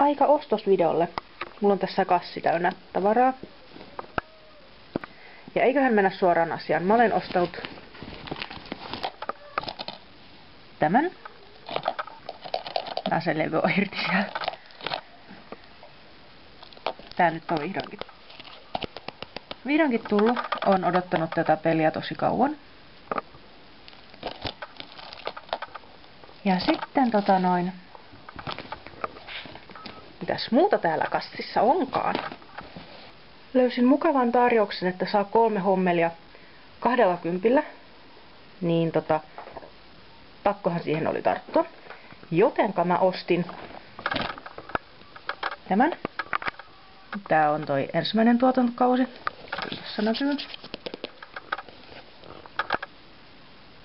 aika ostosvideolle. Mulla on tässä kassi täynnä tavaraa. Ja eiköhän mennä suoraan asiaan. Mä olen ostanut tämän. Mä sen levy on irti siellä. Tää nyt on vihdoinkin. Vihdoinkin tullut. On odottanut tätä peliä tosi kauan. Ja sitten tota noin. Mitäs muuta täällä kassissa onkaan? Löysin mukavan tarjouksen, että saa kolme hommelia kahdella kympillä. Niin tota, pakkohan siihen oli tarttua. Jotenka mä ostin tämän. Tää on toi ensimmäinen tuotantokausi. Tässä näkyy.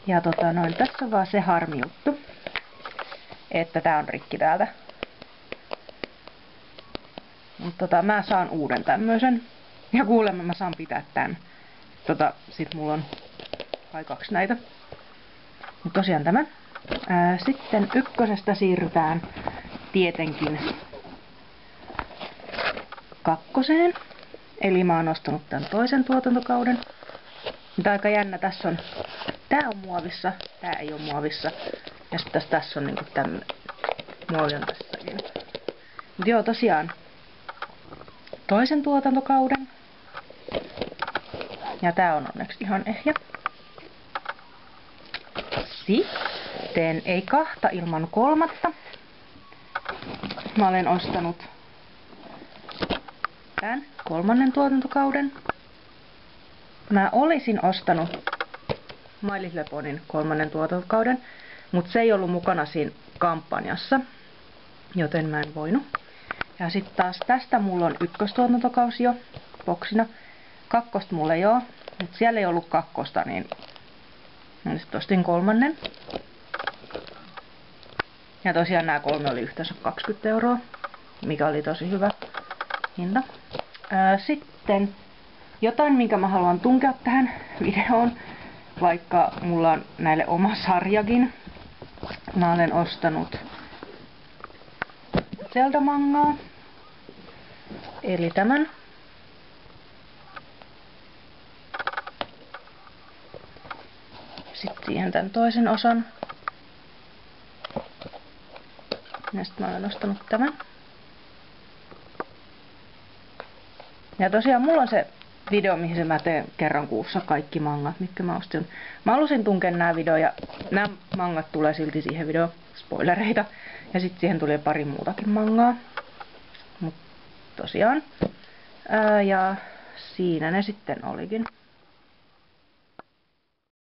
Ja tota noin, tässä on vaan se harmi juttu, että tää on rikki täältä. Mutta tota, mä saan uuden tämmöisen. Ja kuulemma mä saan pitää tän. Tota, sit mulla on kai kaksi näitä. Mut tosiaan tämä. Ää, sitten ykkösestä siirrytään tietenkin kakkoseen. Eli mä oon ostanut tämän toisen tuotantokauden. Mutta aika jännä, tässä on, tää on muovissa, tää ei ole muovissa. Ja sitten tässä, tässä on niinku tämmönen, muovi on tässäkin. Mut joo, tosiaan, toisen tuotantokauden. Ja tää on onneksi ihan ehjä. Sitten ei kahta ilman kolmatta. Mä olen ostanut tämän kolmannen tuotantokauden. Mä olisin ostanut My Little kolmannen tuotantokauden, mutta se ei ollut mukana siinä kampanjassa, joten mä en voinut. Ja sitten taas tästä mulla on ykköstuotantokausi jo boksina. Kakkosta mulla ei oo, mutta siellä ei ollut kakkosta, niin sitten ostin kolmannen. Ja tosiaan nämä kolme oli yhteensä 20 euroa, mikä oli tosi hyvä hinta. Ää, sitten jotain, minkä mä haluan tunkea tähän videoon, vaikka mulla on näille oma sarjakin. Mä olen ostanut Zelda-mangaa. Eli tämän. Sitten siihen tämän toisen osan. Ja sitten mä olen ostanut tämän. Ja tosiaan mulla on se video, mihin mä teen kerran kuussa kaikki mangat, mitkä mä ostin. Mä halusin nämä video ja nämä mangat tulee silti siihen video spoilereita. Ja sitten siihen tuli pari muutakin mangaa. Mut tosiaan. Ää, ja siinä ne sitten olikin.